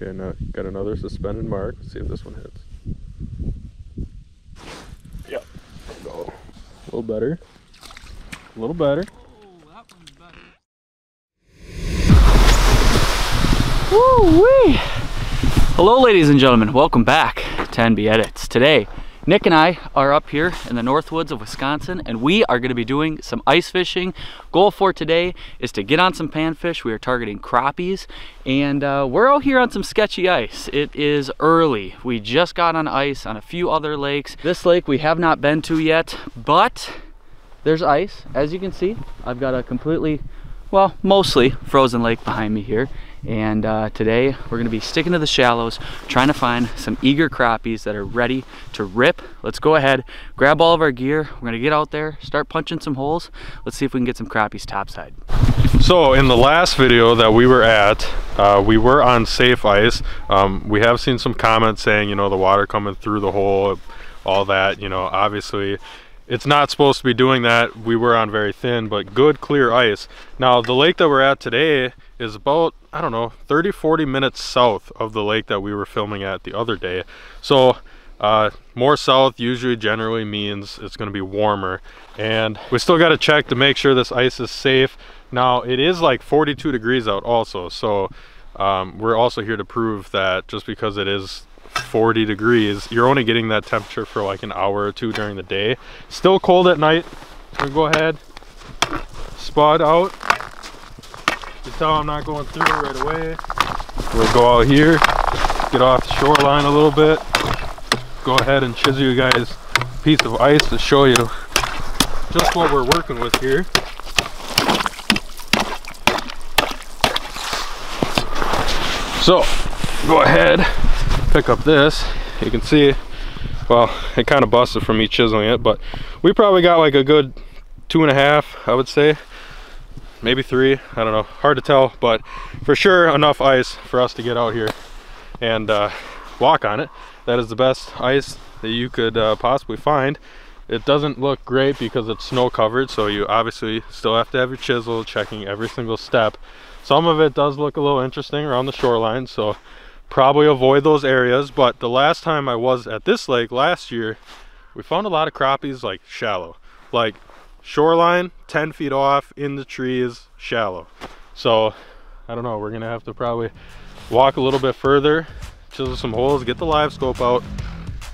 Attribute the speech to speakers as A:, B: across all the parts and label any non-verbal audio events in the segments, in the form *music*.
A: Okay, now got another suspended mark. Let's see if this one hits. Yep. Go. A little better. A little better.
B: Woo wee! Hello ladies and gentlemen, welcome back to NB Edits. Today, Nick and I are up here in the north woods of Wisconsin and we are going to be doing some ice fishing. Goal for today is to get on some panfish. We are targeting crappies and uh, we're out here on some sketchy ice. It is early. We just got on ice on a few other lakes. This lake we have not been to yet, but there's ice. As you can see, I've got a completely, well, mostly frozen lake behind me here and uh, today we're gonna be sticking to the shallows, trying to find some eager crappies that are ready to rip. Let's go ahead, grab all of our gear. We're gonna get out there, start punching some holes. Let's see if we can get some crappies topside.
A: So in the last video that we were at, uh, we were on safe ice. Um, we have seen some comments saying, you know, the water coming through the hole, all that, you know, obviously it's not supposed to be doing that. We were on very thin, but good clear ice. Now the lake that we're at today is about, I don't know, 30, 40 minutes south of the lake that we were filming at the other day. So uh, more south usually generally means it's gonna be warmer. And we still gotta check to make sure this ice is safe. Now it is like 42 degrees out also. So um, we're also here to prove that just because it is 40 degrees you're only getting that temperature for like an hour or two during the day. Still cold at night. Go ahead. Spot out. You tell I'm not going through right away. We'll go out here get off the shoreline a little bit. Go ahead and chisel you guys a piece of ice to show you just what we're working with here. So go ahead pick up this. You can see well it kind of busted from me chiseling it but we probably got like a good two and a half i would say. Maybe three i don't know. Hard to tell but for sure enough ice for us to get out here and uh, walk on it. That is the best ice that you could uh, possibly find. It doesn't look great because it's snow covered so you obviously still have to have your chisel checking every single step. Some of it does look a little interesting around the shoreline so probably avoid those areas but the last time I was at this lake last year we found a lot of crappies like shallow. Like shoreline 10 feet off in the trees shallow. So I don't know we're gonna have to probably walk a little bit further chisel some holes get the live scope out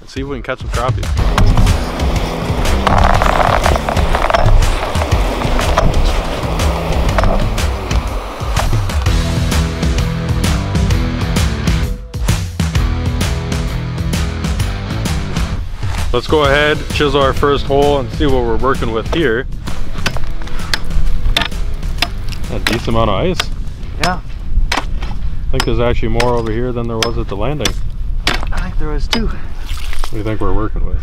A: and see if we can catch some crappies Let's go ahead, chisel our first hole and see what we're working with here. A decent amount of ice.
B: Yeah.
A: I think there's actually more over here than there was at the landing.
B: I think there was two.
A: What do you think we're working with?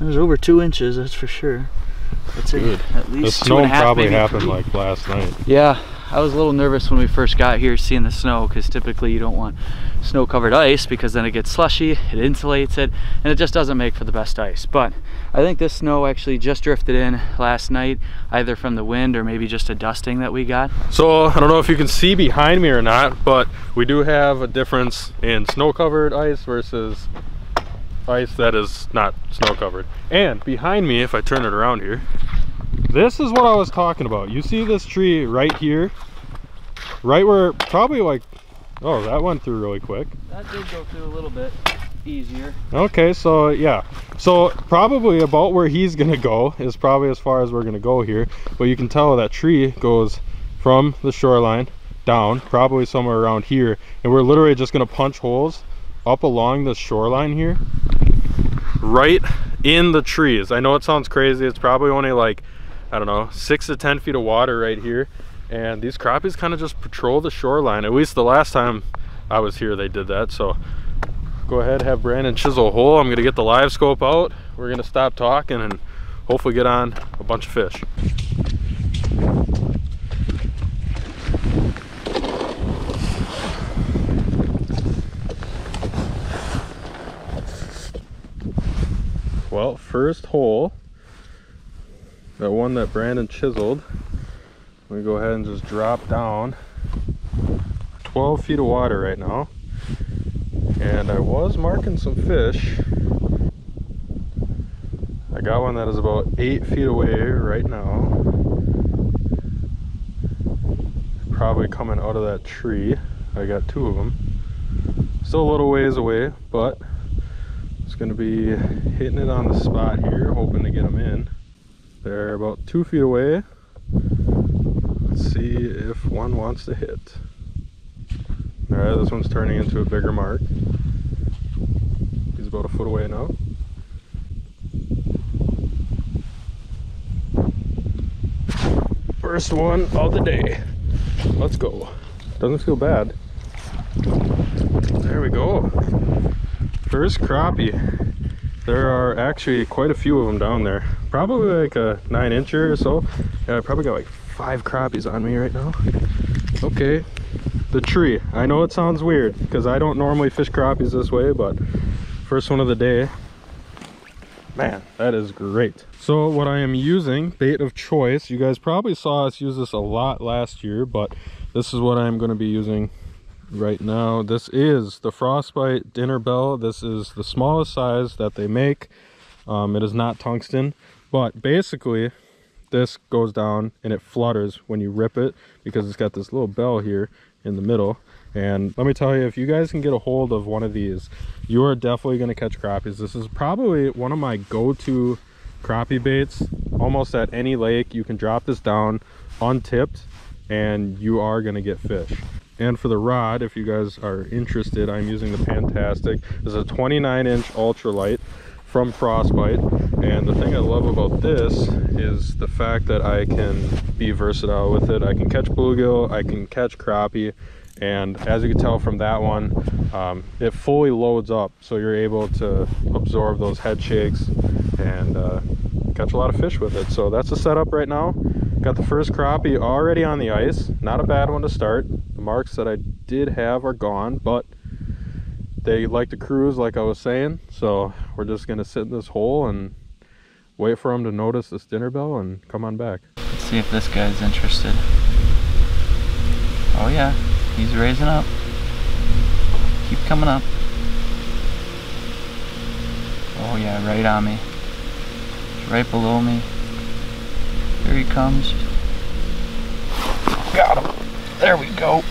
B: There's over two inches, that's for sure. That's
A: Good.
B: At least
A: the snow
B: and a half,
A: probably
B: maybe
A: happened
B: three.
A: like last night.
B: Yeah, I was a little nervous when we first got here seeing the snow because typically you don't want snow covered ice because then it gets slushy, it insulates it, and it just doesn't make for the best ice. But I think this snow actually just drifted in last night, either from the wind or maybe just a dusting that we got.
A: So I don't know if you can see behind me or not, but we do have a difference in snow covered ice versus ice that is not snow covered. And behind me, if I turn it around here, this is what I was talking about. You see this tree right here? Right where, probably like, oh, that went through really quick.
B: That did go through a little bit easier.
A: Okay, so yeah. So probably about where he's gonna go is probably as far as we're gonna go here. But you can tell that tree goes from the shoreline down, probably somewhere around here. And we're literally just gonna punch holes up along the shoreline here. Right in the trees. I know it sounds crazy. It's probably only like, I don't know, six to 10 feet of water right here. And these crappies kind of just patrol the shoreline. At least the last time I was here, they did that. So go ahead have Brandon chisel a hole. I'm gonna get the live scope out. We're gonna stop talking and hopefully get on a bunch of fish. Well, first hole, that one that Brandon chiseled, we go ahead and just drop down 12 feet of water right now And I was marking some fish. I got one that is about eight feet away right now. Probably coming out of that tree. I got two of them. Still a little ways away, but it's gonna be hitting it on the spot here, hoping to get them in. They're about two feet away. Let's see if one wants to hit. All right, this one's turning into a bigger mark. He's about a foot away now. First one of the day. Let's go. Doesn't feel bad. There we go. First crappie. There are actually quite a few of them down there. Probably like a nine incher or so. Yeah, I probably got like five crappies on me right now. Okay, the tree. I know it sounds weird because I don't normally fish crappies this way, but first one of the day. Man, that is great. So what I am using, bait of choice, you guys probably saw us use this a lot last year, but this is what I'm going to be using right now. This is the Frostbite Dinner Bell. This is the smallest size that they make. Um, it is not tungsten, but basically this goes down and it flutters when you rip it because it's got this little bell here in the middle. And let me tell you, if you guys can get a hold of one of these, you are definitely going to catch crappies. This is probably one of my go-to crappie baits. Almost at any lake, you can drop this down untipped and you are going to get fish. And for the rod, if you guys are interested, I'm using the Fantastic. This is a 29 inch ultralight from Frostbite. And the thing I love about this is the fact that I can be versatile with it. I can catch bluegill, I can catch crappie, and as you can tell from that one, um, it fully loads up so you're able to absorb those head shakes and uh, catch a lot of fish with it. So that's the setup right now. Got the first crappie already on the ice. Not a bad one to start. The marks that I did have are gone, but they like to cruise like I was saying. So we're just gonna sit in this hole and wait for them to notice this dinner bell and come on back.
B: Let's see if this guy's interested. Oh yeah, he's raising up. Keep coming up. Oh yeah, right on me. Right below me. Here he comes. Got him. There we go.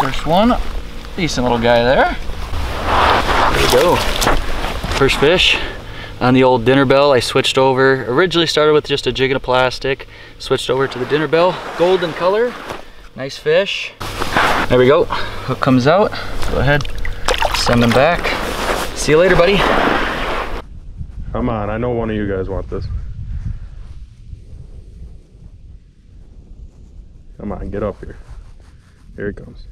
B: First one. Decent little guy there. There we go. First fish on the old dinner bell. I switched over. Originally started with just a jig and a plastic. Switched over to the dinner bell. Golden color. Nice fish. There we go. Hook comes out. Go ahead. Send him back. See you later, buddy.
A: Come on, I know one of you guys want this. Come on, get up here. Here he comes.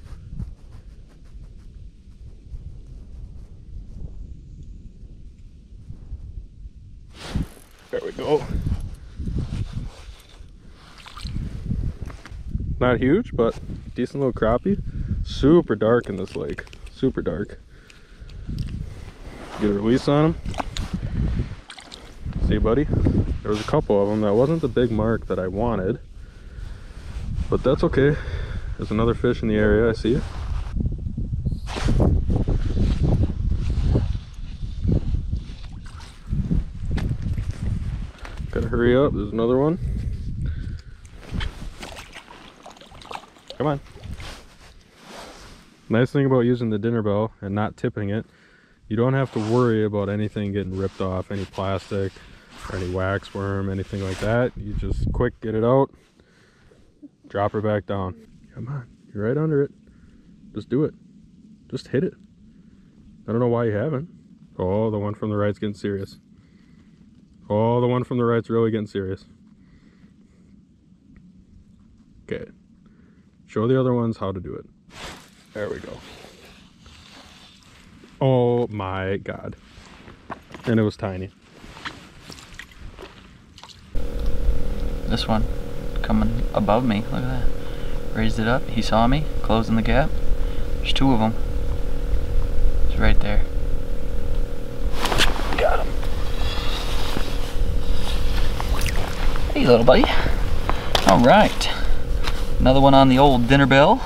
A: There we go. Not huge, but decent little crappie. Super dark in this lake. Super dark. Get a release on him. See, buddy? There was a couple of them. That wasn't the big mark that I wanted. But that's okay. There's another fish in the area. I see hurry up. There's another one. Come on. Nice thing about using the dinner bell and not tipping it, you don't have to worry about anything getting ripped off, any plastic or any wax worm, anything like that. You just quick get it out, drop her back down. Come on, you're right under it. Just do it. Just hit it. I don't know why you haven't. Oh, the one from the right's getting serious. Oh, the one from the right's really getting serious. Okay. Show the other ones how to do it. There we go. Oh my god. And it was tiny.
B: This one coming above me. Look at that. Raised it up. He saw me. Closing the gap. There's two of them. It's right there. Got him. Hey, little buddy. All right. Another one on the old dinner bell.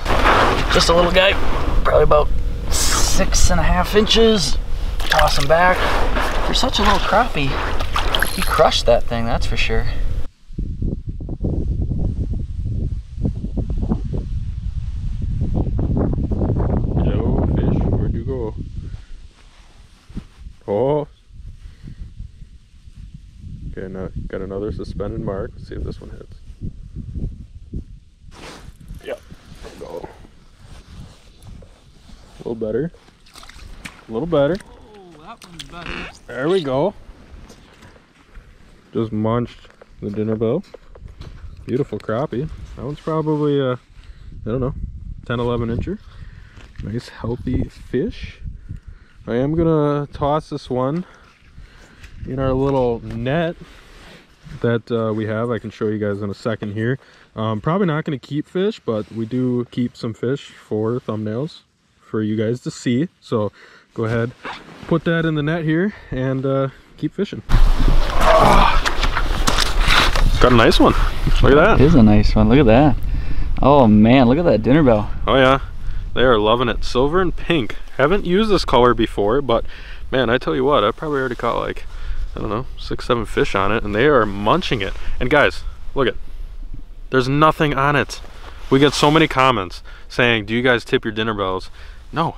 B: Just a little guy. Probably about six and a half inches. Toss him back. For such a little crappie, he crushed that thing, that's for sure.
A: Hello, fish. Where'd you go? Oh. Okay, now got another suspended mark. Let's see if this one hits. Yep. Go. A little better. A little better.
B: Oh, that one's better.
A: There we go. Just munched the dinner bell. Beautiful crappie. That one's probably, uh, I don't know, 10, 11 incher. Nice healthy fish. I am gonna toss this one in our little net that uh, we have. I can show you guys in a second here. Um, probably not gonna keep fish, but we do keep some fish for thumbnails for you guys to see. So go ahead, put that in the net here and uh, keep fishing. Got a nice one. Look at that.
B: It is a nice one. Look at that. Oh man, look at that dinner bell.
A: Oh yeah, they are loving it. Silver and pink. Haven't used this color before, but man, I tell you what, I probably already caught like, I don't know, six, seven fish on it, and they are munching it. And guys, look at, there's nothing on it. We get so many comments saying, do you guys tip your dinner bells? No,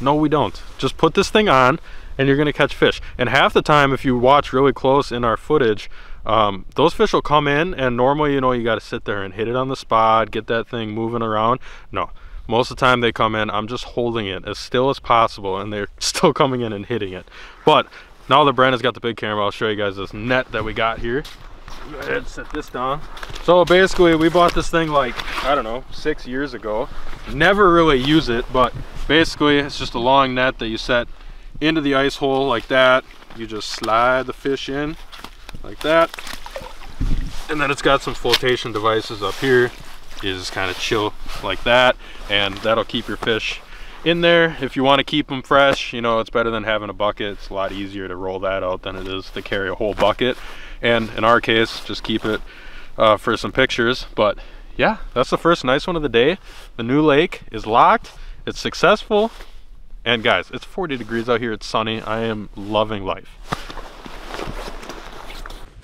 A: no we don't. Just put this thing on and you're gonna catch fish. And half the time, if you watch really close in our footage, um, those fish will come in and normally, you know, you gotta sit there and hit it on the spot, get that thing moving around. No, most of the time they come in, I'm just holding it as still as possible and they're *laughs* still coming in and hitting it. But now that Brandon's got the big camera, I'll show you guys this net that we got here. Go ahead, set this down. So basically we bought this thing like, I don't know, six years ago. Never really use it, but basically it's just a long net that you set into the ice hole like that. You just slide the fish in like that. And then it's got some flotation devices up here. You just kind of chill like that and that'll keep your fish in there. If you want to keep them fresh, you know, it's better than having a bucket. It's a lot easier to roll that out than it is to carry a whole bucket. And in our case, just keep it uh, for some pictures. But yeah, that's the first nice one of the day. The new lake is locked. It's successful. And guys, it's 40 degrees out here. It's sunny. I am loving life.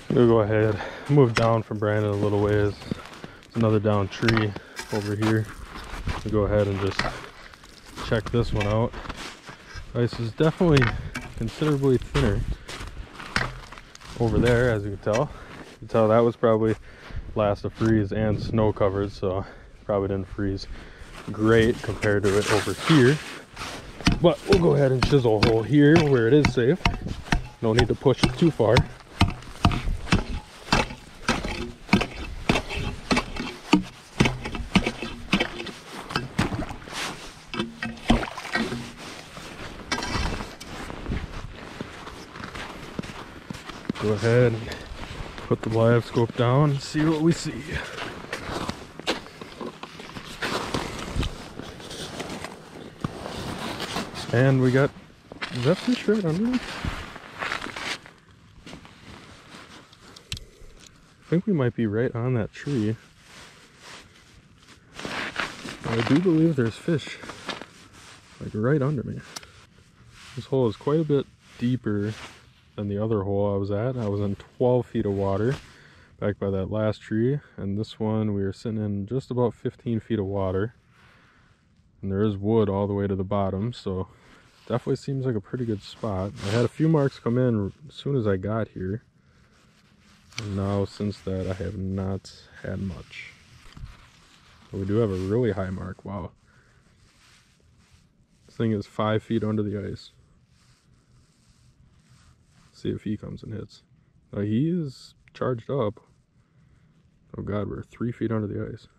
A: We'll go ahead, move down from Brandon a little ways. Another down tree over here. We'll go ahead and just check this one out. Ice is definitely considerably thinner over there, as you can tell. You can tell that was probably last to freeze and snow covered, so probably didn't freeze great compared to it over here. But we'll go ahead and chisel a hole here where it is safe. No need to push it too far. Go ahead and put the live scope down and see what we see. And we got, is that fish right under me? I think we might be right on that tree. I do believe there's fish like right under me. This hole is quite a bit deeper than the other hole I was at. I was in 12 feet of water back by that last tree. And this one we were sitting in just about 15 feet of water. And there is wood all the way to the bottom, so definitely seems like a pretty good spot. I had a few marks come in as soon as I got here. And now since that I have not had much. But we do have a really high mark, wow. This thing is five feet under the ice. See if he comes and hits. Uh, he is charged up. Oh god, we're three feet under the ice.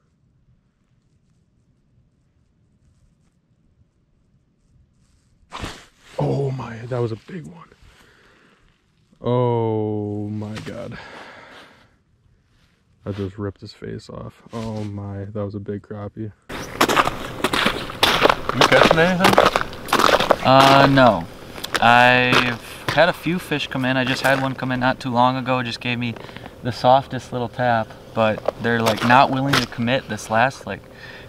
A: Oh my, that was a big one. Oh my god. I just ripped his face off. Oh my, that was a big crappie.
C: You catching anything?
B: Uh, no. I've had a few fish come in. I just had one come in not too long ago. Just gave me the softest little tap, but they're like not willing to commit. This last like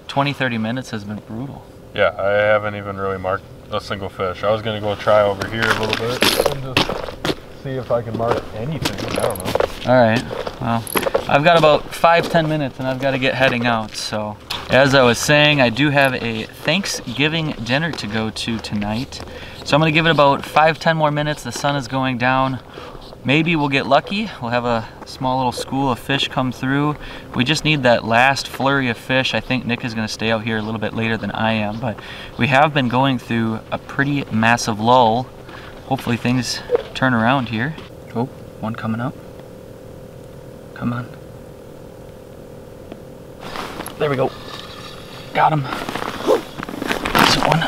B: 20, 30 minutes has been brutal.
A: Yeah, I haven't even really marked a single fish. I was gonna go try over here a little bit and just see if I can mark anything. I don't know.
B: All right. Well, I've got about five, ten minutes and I've got to get heading out. So as I was saying, I do have a Thanksgiving dinner to go to tonight. So I'm gonna give it about five, ten more minutes. The sun is going down. Maybe we'll get lucky. We'll have a small little school of fish come through. We just need that last flurry of fish. I think Nick is gonna stay out here a little bit later than I am, but we have been going through a pretty massive lull. Hopefully things turn around here. Oh, one coming up. Come on. There we go. Got him. That's one.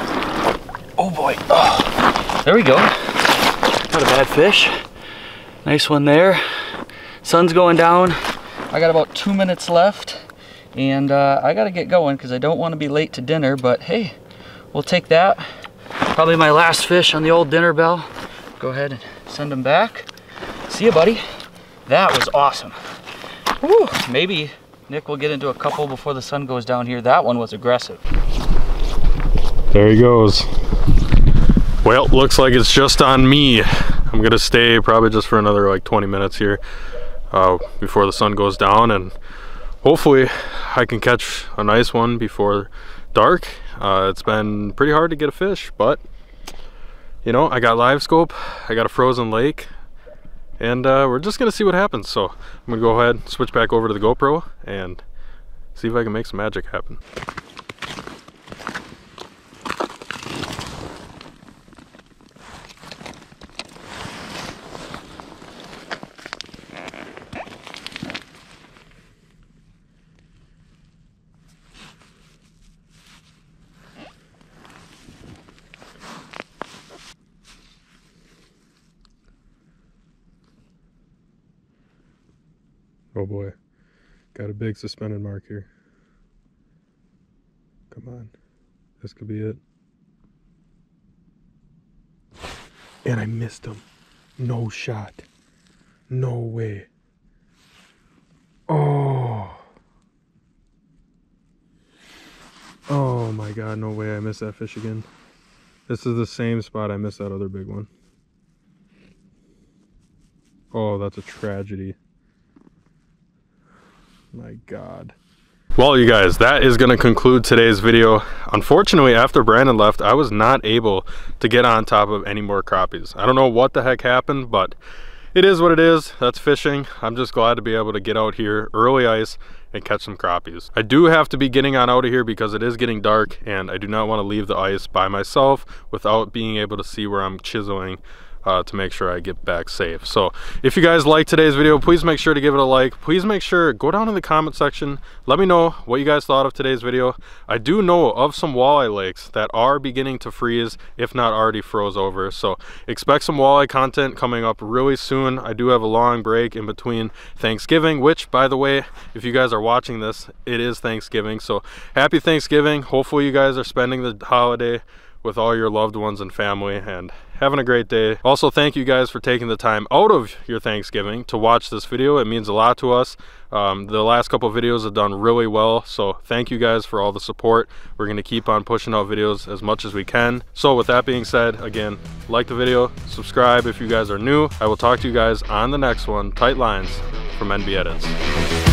B: Oh boy. Oh. There we go. Not a bad fish. Nice one there. Sun's going down. I got about two minutes left and uh, I gotta get going because I don't want to be late to dinner, but hey, we'll take that. Probably my last fish on the old dinner bell. Go ahead and send them back. See you, buddy. That was awesome. Whew. Maybe Nick will get into a couple before the sun goes down here. That one was aggressive.
A: There he goes. Well, looks like it's just on me. I'm gonna stay probably just for another like 20 minutes here uh, before the sun goes down and hopefully I can catch a nice one before dark. Uh, it's been pretty hard to get a fish, but you know, I got live scope, I got a frozen lake, and uh, we're just gonna see what happens. So I'm gonna go ahead, switch back over to the GoPro and see if I can make some magic happen. Boy. Got a big suspended mark here. Come on. This could be it. And I missed him. No shot. No way. Oh. Oh my god, no way I missed that fish again. This is the same spot I missed that other big one. Oh, that's a tragedy. My God. Well, you guys, that is going to conclude today's video. Unfortunately, after Brandon left, I was not able to get on top of any more crappies. I don't know what the heck happened, but it is what it is. That's fishing. I'm just glad to be able to get out here early ice and catch some crappies. I do have to be getting on out of here because it is getting dark and I do not want to leave the ice by myself without being able to see where I'm chiseling uh, to make sure I get back safe. So if you guys like today's video, please make sure to give it a like. Please make sure, go down in the comment section. Let me know what you guys thought of today's video. I do know of some walleye lakes that are beginning to freeze, if not already froze over. So expect some walleye content coming up really soon. I do have a long break in between Thanksgiving, which by the way, if you guys are watching this, it is Thanksgiving. So happy Thanksgiving. Hopefully you guys are spending the holiday with all your loved ones and family and having a great day. Also, thank you guys for taking the time out of your Thanksgiving to watch this video. It means a lot to us. Um, the last couple videos have done really well, so thank you guys for all the support. We're going to keep on pushing out videos as much as we can. So with that being said, again, like the video, subscribe if you guys are new. I will talk to you guys on the next one. Tight lines from NB Edits.